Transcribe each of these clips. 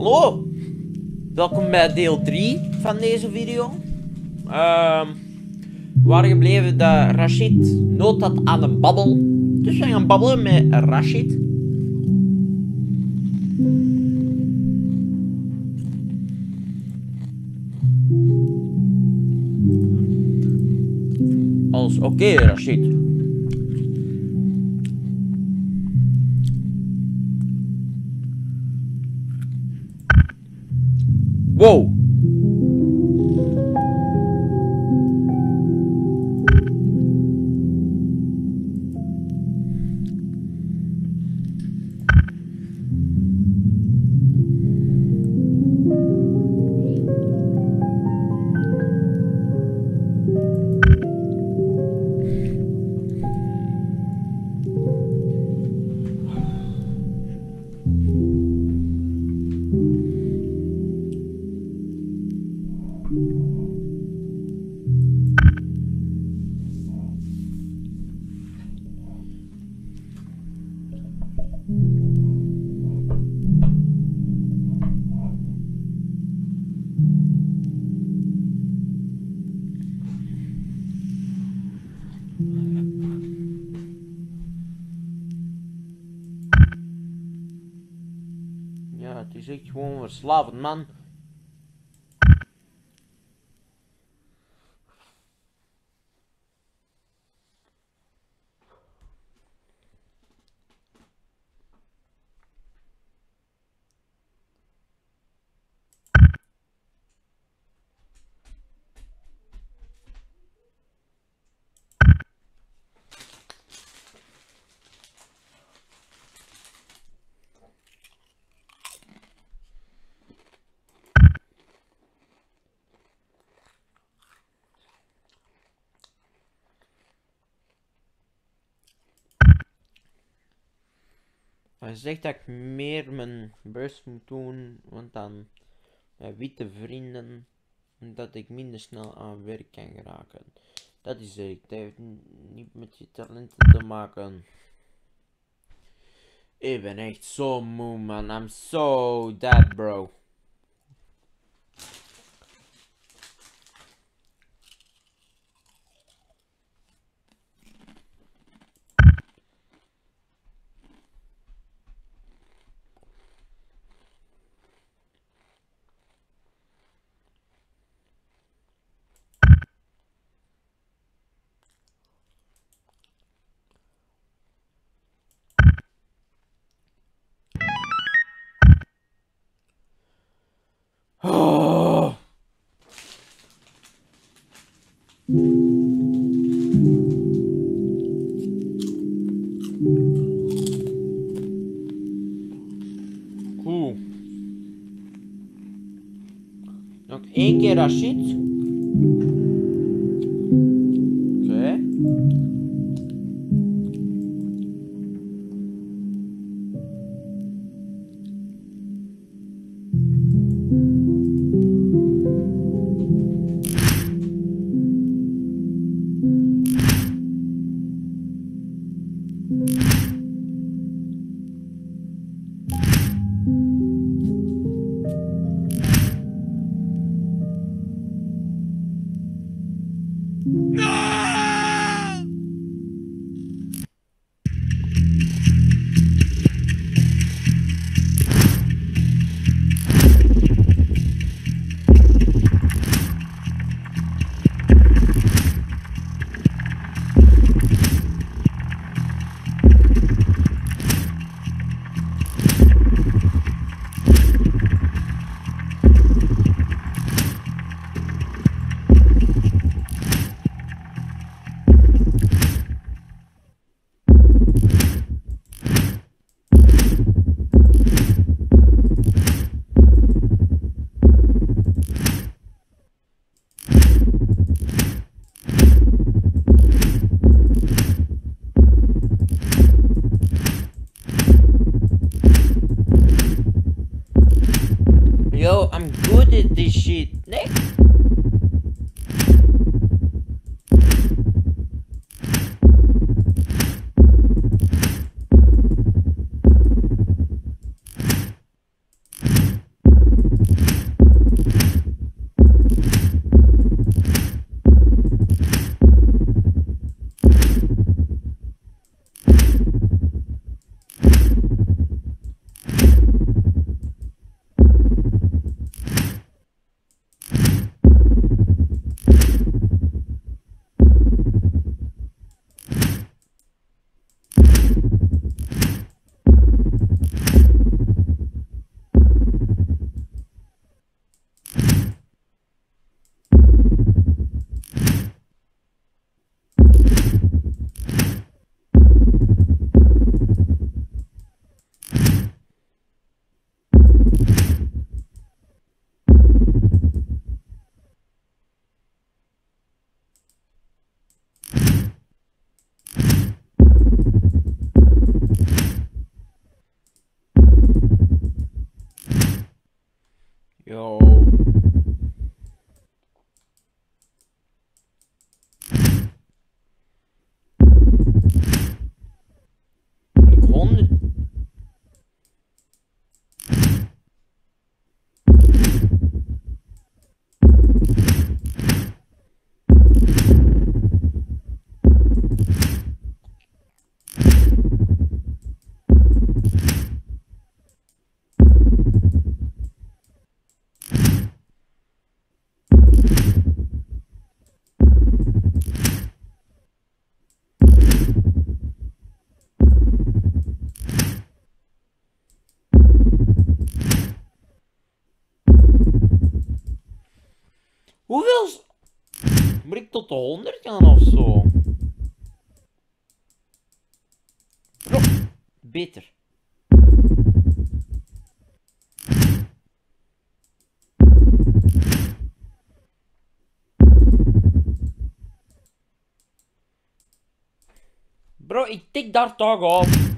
Hallo, welkom bij deel 3 van deze video. Ehm we waren gebleven dat Rashid nood had aan een babbel. Dus we gaan babbelen met Rashid. Als oké, Rashid. Echt gewoon verslavend, man. Hij zegt dat ik meer mijn best moet doen, want dan mijn witte vrienden, dat ik minder snel aan werk kan geraken. Dat is het, dat heeft niet met je talenten te maken. Ik ben echt zo moe man, I'm so dead bro. Goed. Nog één keer Rashid. No! Good at this shit. Nee? Hoeveel... Moet ik tot de 100 gaan of zo? Beter. Bro, ik tik daar toch op.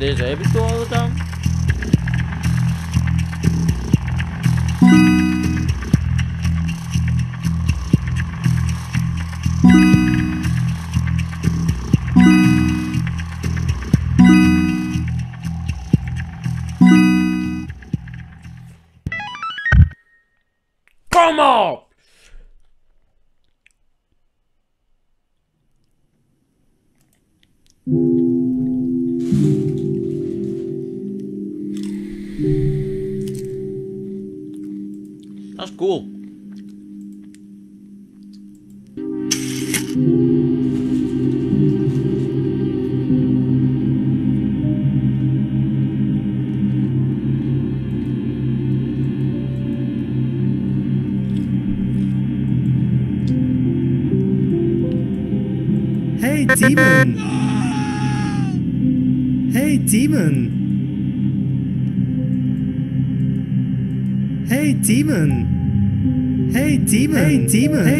certeza. Evitou da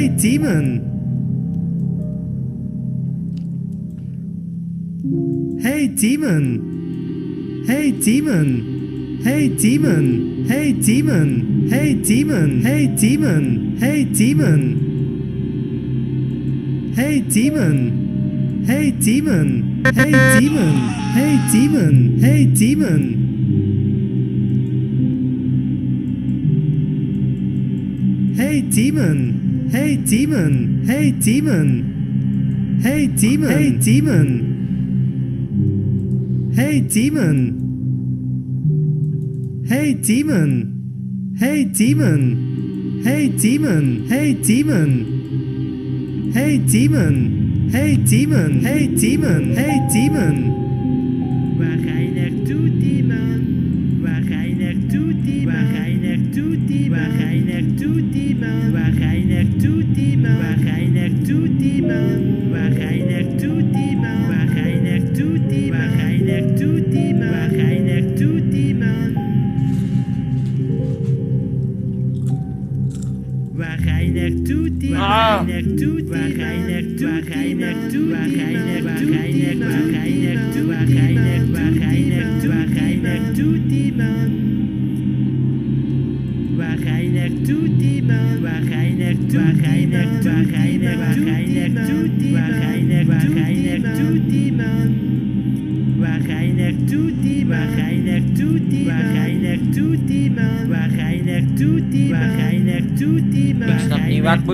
Hey Demon! Hey Demon! Hey Demon! Hey Demon! Hey Demon! Hey Demon! Hey Demon! Hey Demon! Hey demon. Hey demon. Hey demon. Hey demon. Hey demon. Hey demon. Hey demon. Hey demon. Hey demon. Hey demon. Hey demon. Hey demon. Hey demon. Hey demon. Hey demon. Hey demon. Hey demon. Hey demon. Hey demon. Waar ga je naartoe, demon? Waar ga je naartoe, demon? Waar ga je naartoe, demon? Waar ga je naartoe, there two.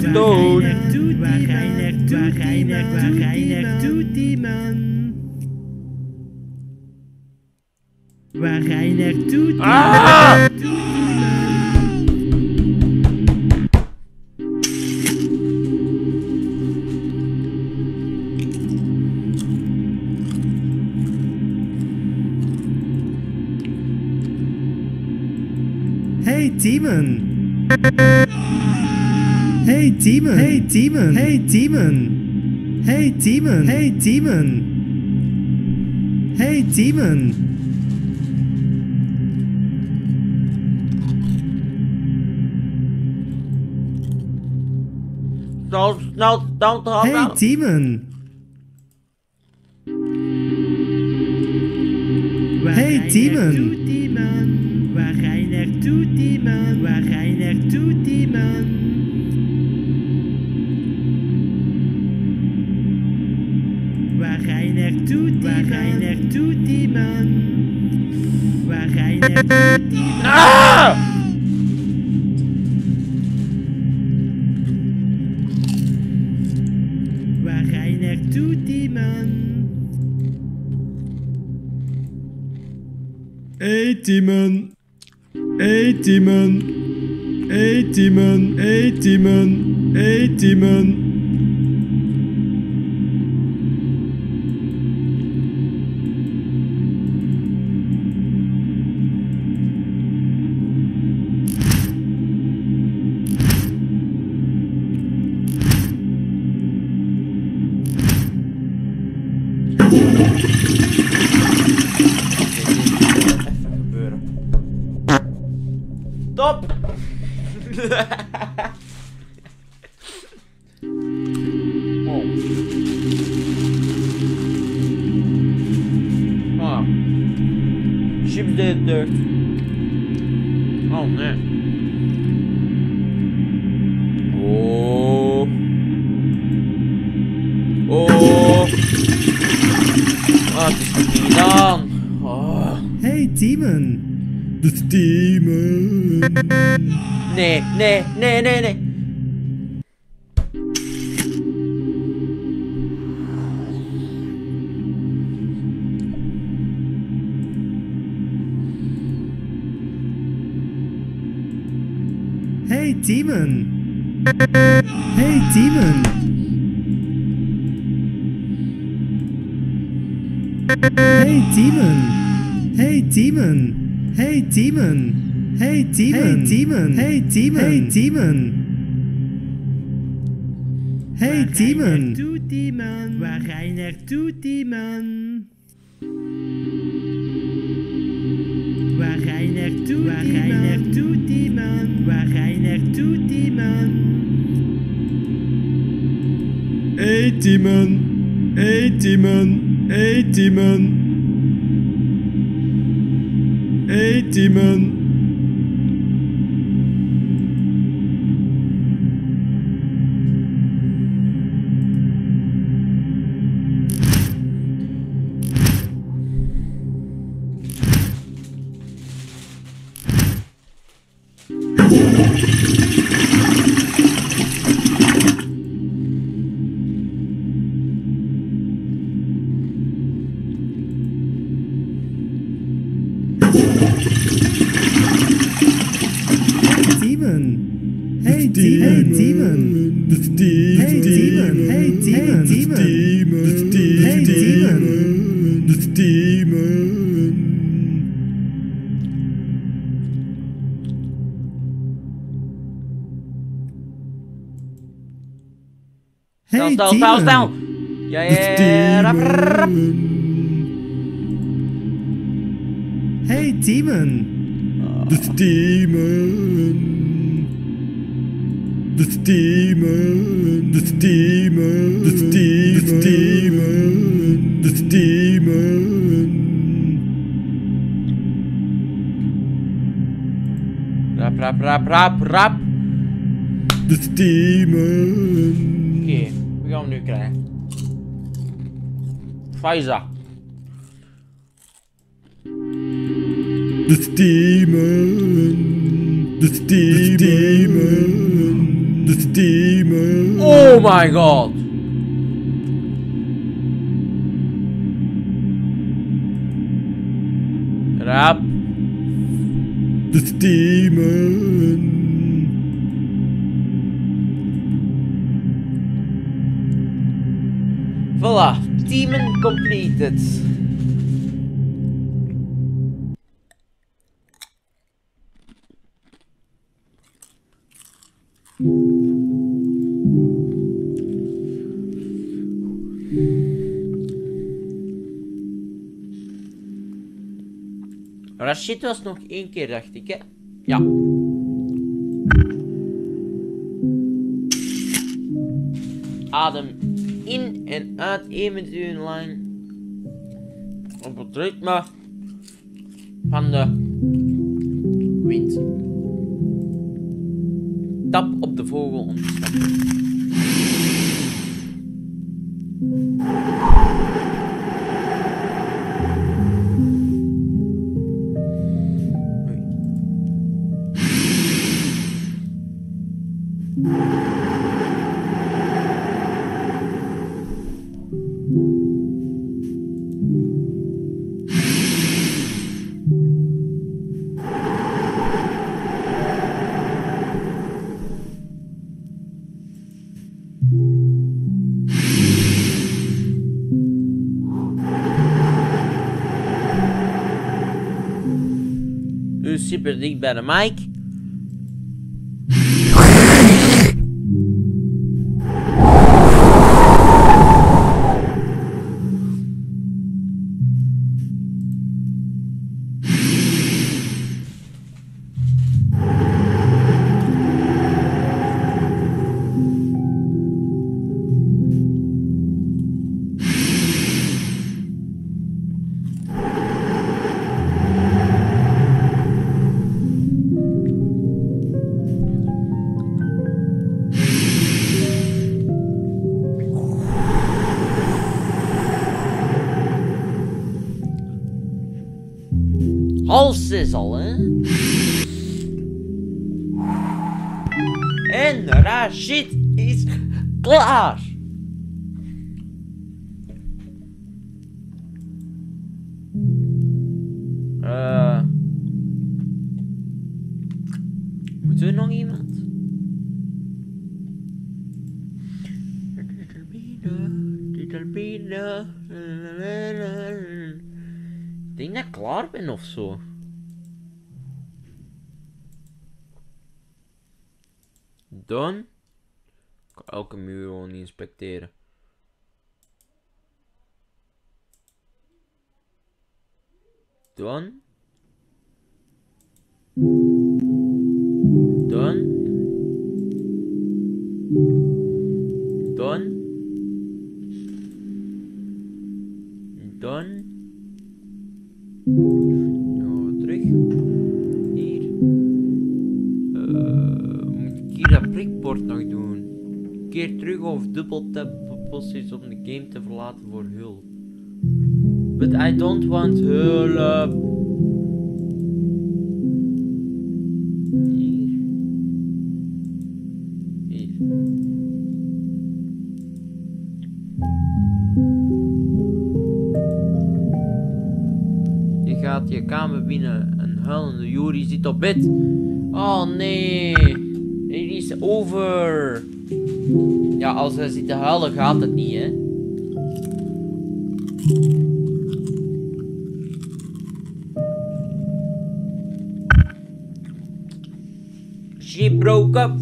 me dood. Waar ga je naartoe, waar ga je naartoe, waar ga je naartoe, die man? Waar ga je naartoe, ah! die man? Hey, Demon! Hey demon. Hey demon. Hey demon. Hey demon. Hey demon. Hey demon. Snel, snel, snel, snel. Hey demon. Hey demon. Waar ga je naartoe, demon? Waar ga je naartoe, demon? Ah! Waar ga je naartoe, demon? Hey Timon. Hey Timon. Hey Timon. Hey Timon. Hey Timon. Şimdi 4. Oh ne? Oo. Oo. Artık inan. Oh. Hey Demon. the Demon. Ne ne ne ne ne. Hey Timon. Hey Timon. Hey Timon. Hey Timon. Hey Timon. Hey Timon. Hey Timon. Hey Timon. Hey Timon. Hey Timon. Naartoe, Timon. Waar ga je naartoe, Timon? Waar rein er toe, waar rein er toe man? Hey Timon, hey Timon, hey Demon. Hey Demon. Hey Demon. Hey snel, snel, snel! Demon. Ja, ja, ja, rap, rap. Hey Demon. The demon. The demon. The demon. The demon. The demon. Rap, rap, rap, rap, rap. The demon. Oké, wie gaan we nu krijgen? Faiza. The demon. The demon. The demon. Oh my god! Rap. The demon. Voilà, demon completed. Rashid was nog één keer, dacht ik, hè? Ja. Adem in en uit minuut lang op het ritme van de wind. Tap op de vogel om te stappen. Nu super dicht bij de mic. Hè? En Rashid is klaar. Eh. Moeten we nog iemand? Ik denk dat ik klaar ben of zo. Dan. Kan elke muur gewoon inspecteren. Dan. Dubbel posities om de game te verlaten voor hulp. But I don't want hulp. Je gaat je kamer binnen. Een huilende Yuri zit op bed. Oh nee. Er is over. Ja, als hij zit te huilen gaat het niet, hè. She broke up.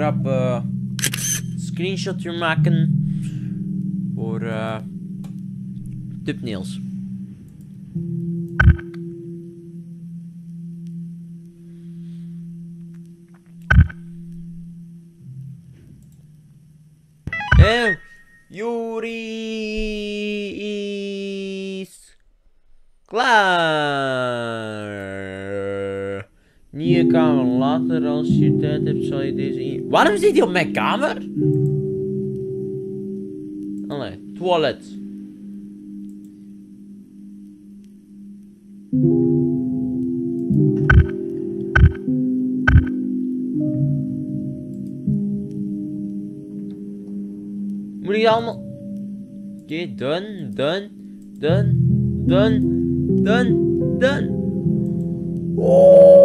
Rap eh screenshotje maken voor eh thumbnails. Kamer later, als je tijd hebt, zal je deze in... Waarom zit hij op mijn kamer? Allee, toilet. Moet ik allemaal... Oké, done, done, done, done, done, done. Oh,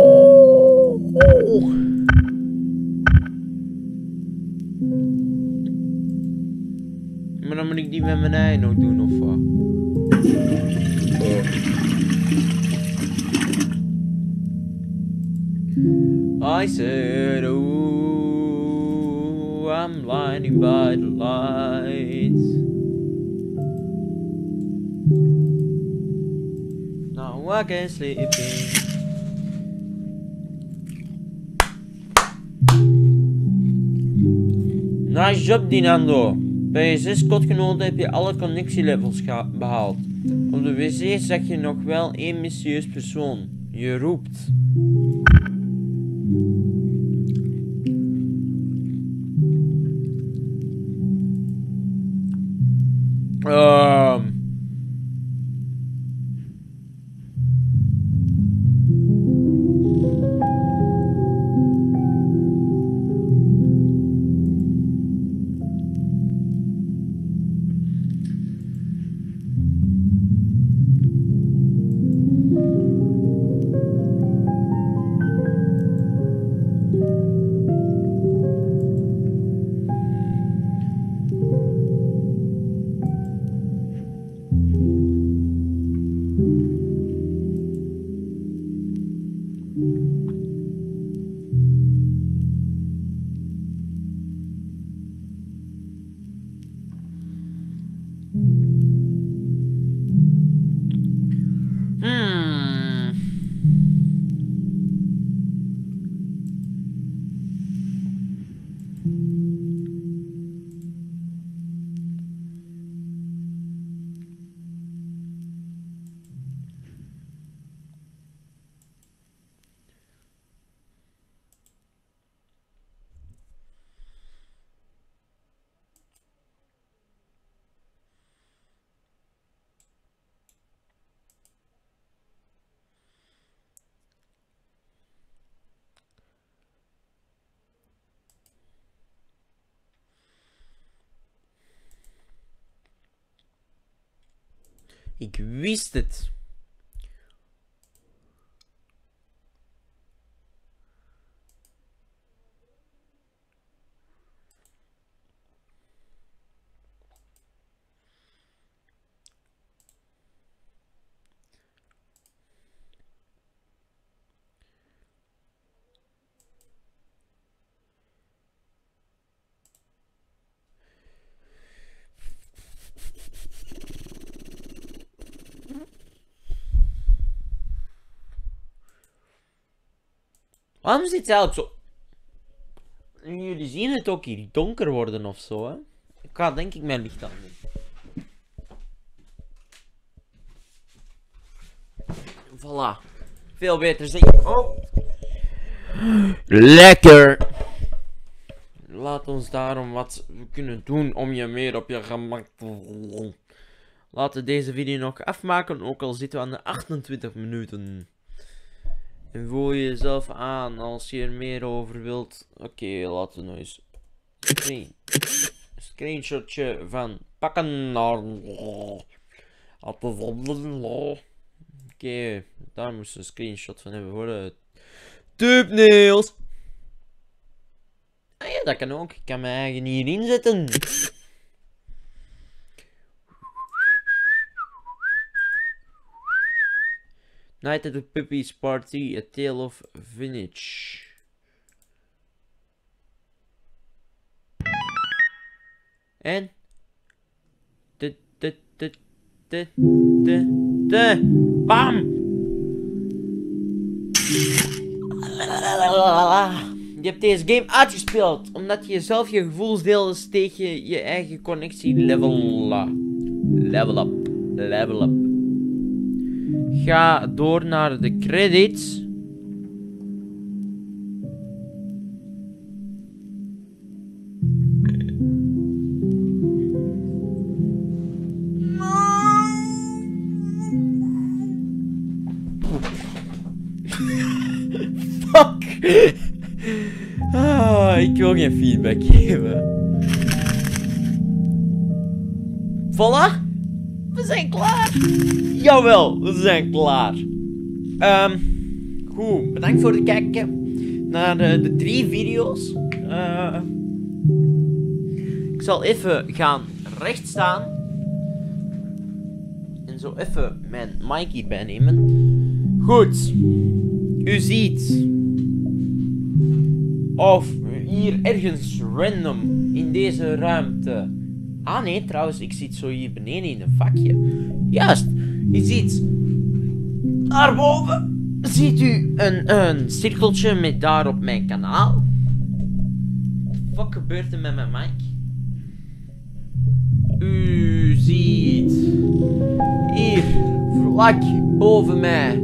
wat? Oh. I said, oh, I'm blinding by the lights. Now I can sleep in. Nice job, Dinando. Bij je zes kotgenoten heb je alle connectielevels behaald. Op de wc zag je nog wel één mysterieus persoon. Je roept. Ehm. Ik wist het. Waarom zit het eigenlijk zo... Jullie zien het ook hier donker worden of zo, hè? Ik ga denk ik mijn licht aan doen. Voilà. Veel beter zeg. Oh. Lekker! Laat ons daarom wat kunnen doen om je meer op je gemak te. Laten we deze video nog afmaken, ook al zitten we aan de 28 minuten. En voel je jezelf aan als je er meer over wilt. Oké, laten we nou eens screen, screenshotje van pakken. Oké, daar moesten we een screenshot van hebben voor de thumbnails. Ah ja, dat kan ook. Ik kan mijn eigen hierin zetten. Night at the Puppies Party, A Tale of Vintage. En? De, de, de, de, de, de, bam! Je hebt deze game uitgespeeld, omdat je zelf je gevoelsdeelden tegen je eigen connectie level, level up, level up. Ga door naar de credits. Ah, ik wil geen feedback geven. Voilà! Zijn klaar! Jawel, we zijn klaar. Ehm, goed, bedankt voor het kijken naar de, de drie video's. Eh, ik zal even gaan recht staan. En zo even mijn Mikey bijnemen. Goed. U ziet. Of hier ergens random in deze ruimte. Ah nee, trouwens, ik zit zo hier beneden in een vakje. Juist, je ziet. Daarboven ziet u een, een cirkeltje met daarop mijn kanaal. Wat gebeurt er met mijn mic? U ziet hier vlak boven mij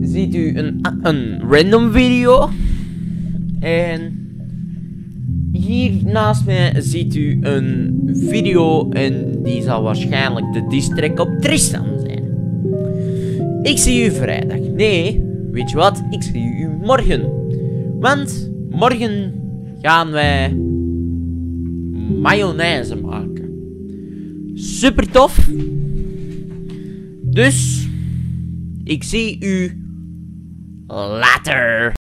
ziet u een, een random video. En hier naast mij ziet u een video en die zal waarschijnlijk de distrack op Tristan zijn. Ik zie u vrijdag. Nee, weet je wat? Ik zie u morgen. Want morgen gaan wij mayonaise maken. Super tof. Dus ik zie u later.